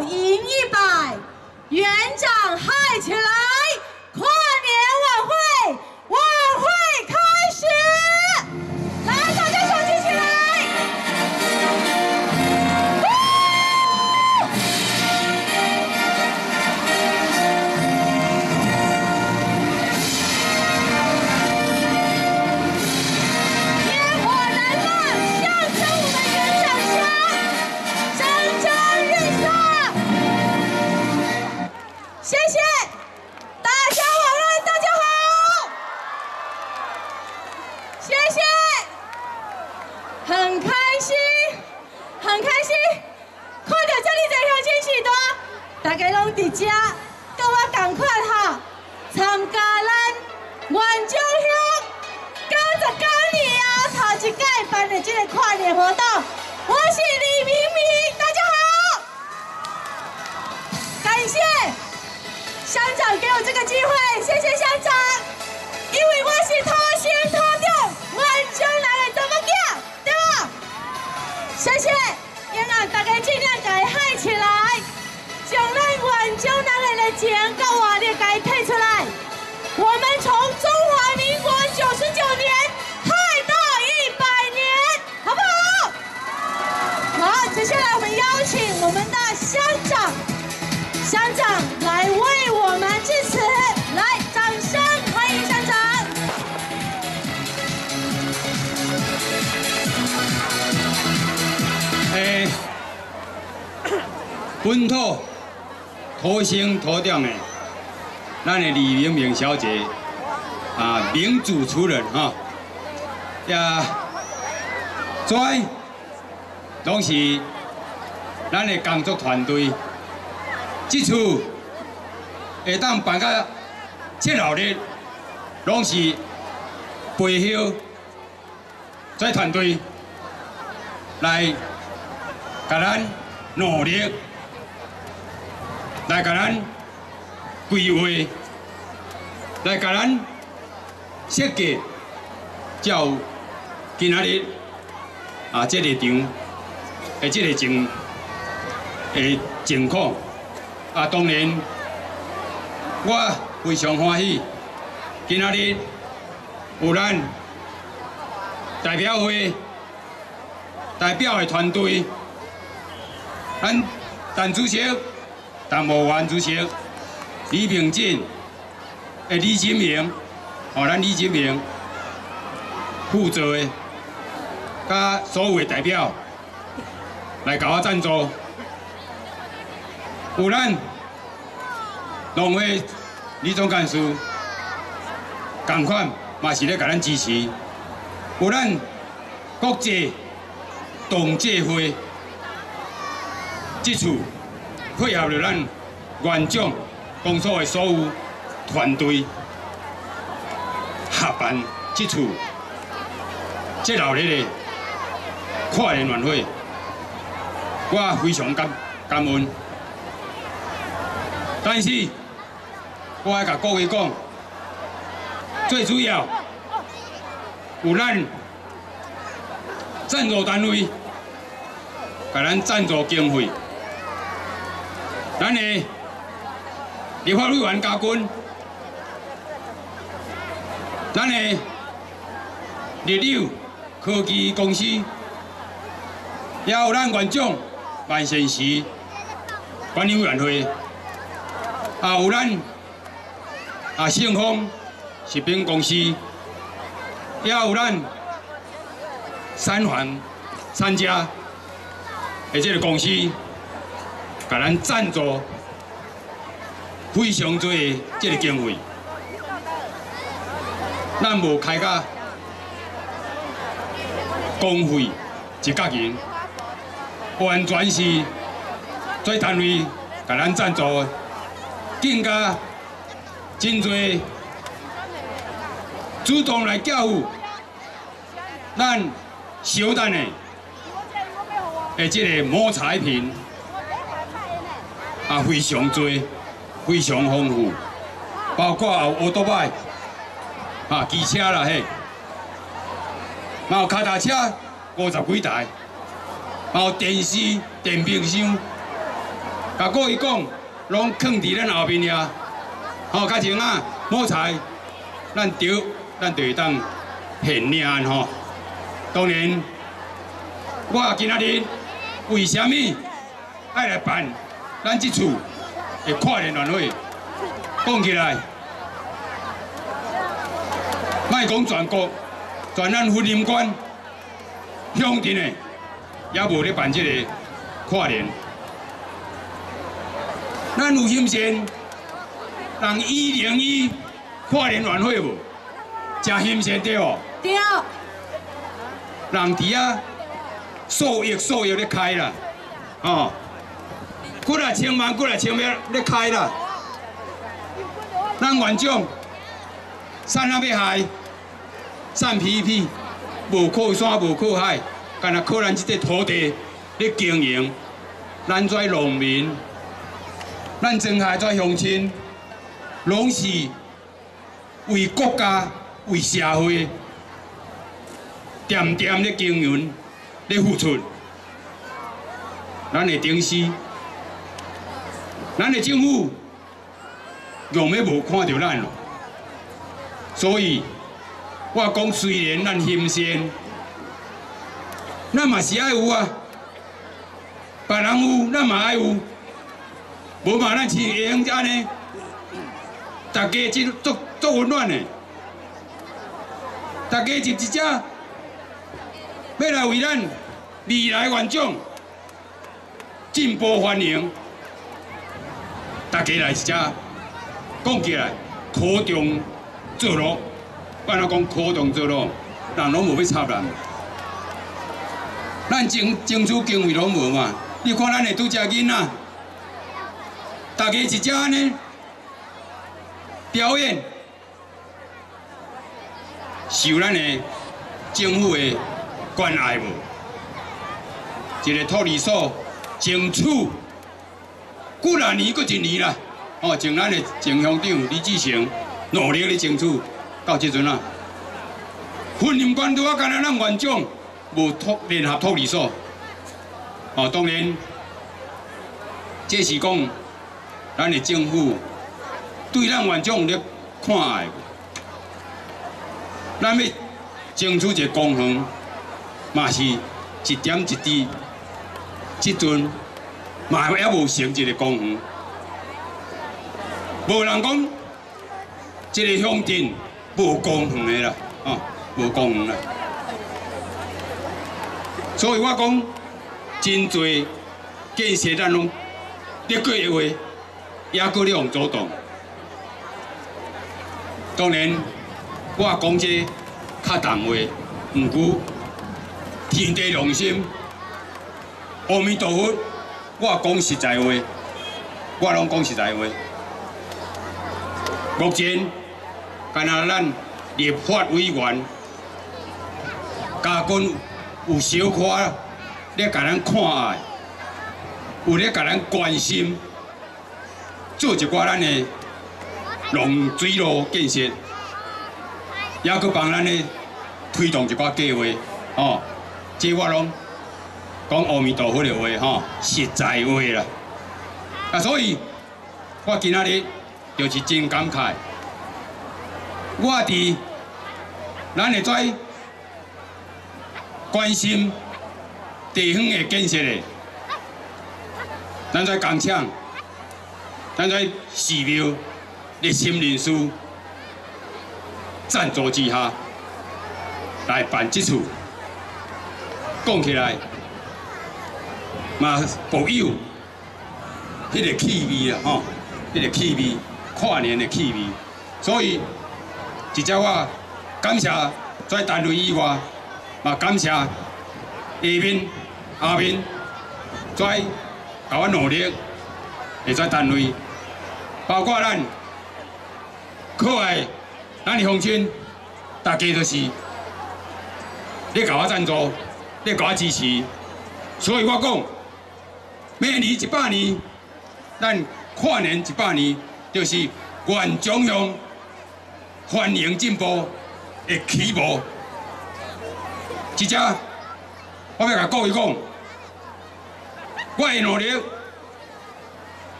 赢一百，园长嗨起来！很开心，很开心，看到这里在乡亲许多，大家拢伫遮，跟我赶快哈，参加咱元中乡九十九年啊头一届办的这个跨年活动，我是李明明，大家好，感谢。乡长给我这个机会，谢谢乡长，因为我是土生谢谢，也让大家尽量给嗨起来，将咱温州人的情跟本土土生土长的，咱的李明明小姐啊，民主出人哈，呀，跩拢是咱的工作团队，这次会当办到这闹热，拢是背后跩团队来。甲咱努力，来甲咱规划，来甲咱设计，才有今仔日啊，这个场的这个情的情况啊，当然我非常欢喜，今仔日有咱代表会代表的团队。咱陈主席、陈务员主席李平进、诶李金明，哦，咱李金明负责的，甲所有的代表来甲我赞助，有咱农会李总干事，共款嘛是咧甲咱支持，有咱国际同济会。这次配合了咱园长公所的所有团队合办这次这闹热的跨年晚会，我非常感感恩。但是我要甲各位讲，最主要有咱赞助单位，甲咱赞助经费。咱的立法委员家军，咱的日柳科技公司，也有咱园长万贤时管理委员会，啊有咱啊信丰食品公司，也有咱三环三家的这个公司。甲咱赞助非常多的这个经费，咱无开价公费一角银，完全是做单位甲咱赞助，更加真多主动来教育咱小等的诶这个摸彩品。啊，非常多，非常丰富，包括有奥多拜，啊，机车啦嘿，嘛有脚踏车五十几台，嘛有电视、电冰箱，甲各位讲，拢藏伫咱后面遐。吼，较前啊，木材，咱丢，咱就会当现领吼。当然，我今仔日为什么爱来办咱即厝的跨年晚会？讲起来，卖讲全国，全咱婚姻关乡镇的，也无咧办即个跨年。咱有心先。人一零一跨年晚会无？真新鲜对哦？对。人伫啊，数亿数亿咧开啦，哦，几来千万几来千万咧开啦。咱园长散啊要害，散屁屁，无靠山无靠海，干那靠咱即块土地咧经营。咱跩农民，咱庄下跩乡亲。拢是为国家、为社会，点点咧经营、咧付出。咱的顶视，咱的政府，永远无看到咱咯。所以，我讲虽然咱新鲜，咱嘛是爱有啊。别人有，咱嘛爱有。无嘛，咱是会用安尼。大家是足足温暖的，大家是一只要来为咱未来园长进步欢迎，大家来一只讲起来，苦中作乐，不然讲苦中作乐，人拢无要插咱，咱争争取经费拢无嘛？你看咱的拄只囡仔，大家一只安尼。表演受咱的政府的关爱无？一个托儿所争取几来年，过一年啦。哦，从咱的前乡长李志成努力的争取到即阵啊。婚姻关拄啊，干那咱园长无托联合托儿所。哦，当然，这是讲咱的政府。对咱园长咧看爱，咱要争取一个公园，嘛是一点一滴，即阵嘛还无成一个公园，无人讲一个乡镇无公园的啦，啊，无公园啦。所以我讲真侪建设咱拢得过的话，也搁咧用阻挡。当然，我讲这较重话，毋过天地良心，阿弥陀佛，我讲实在话，我拢讲实在话。目前，干那咱立法委员加军有小可咧，甲咱看爱，有咧甲咱关心，做一寡咱的。龙水路建设，也去帮咱咧推动一寡计划，哦，即我拢讲阿弥陀佛的话，吼，实在话啦。啊，所以我今仔日就是真感慨，我伫咱会跩关心地方的建设的，咱跩工厂，咱跩寺庙。热心人士赞助之下来办这处，讲起来嘛保有迄个气味啊，吼，迄个气味，跨年的气味。所以，一只我感谢在单位以外，嘛感谢下面、下面在甲我努力，会在单位，包括咱。可爱，咱的乡亲，大家都是你甲我赞助，你甲我支持，所以我讲，每年一百年，咱跨年一百年，就是愿中央欢迎进步的起步。即只，我要甲各位讲，我会努力，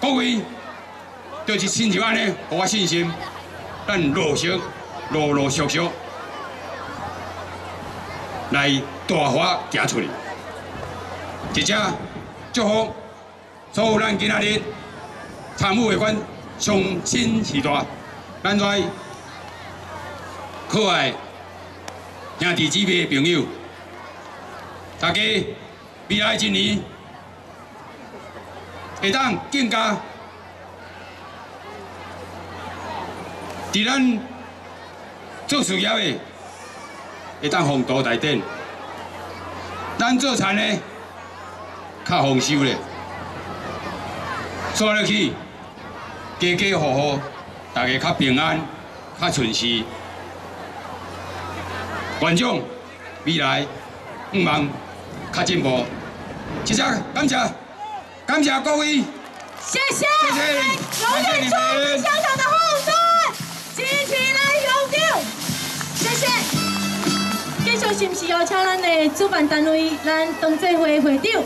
各位，就是亲像安尼，给我信心，咱陆续、陆陆续续来大华行出去。一只祝福所有咱今仔日参与会款上亲时代，咱在可爱兄弟姊妹朋友，大家未来一年会当更加伫咱做事业的会当风度内顶，咱做田的较丰收咧，做落去家家户户大家较平安、较顺遂。观众未来希望较进步，谢谢，感谢，感谢各位。谢谢，永远祝福香港的后盾，支持来永久，谢谢。继续是不是邀请咱的主办单位，咱同济会会长？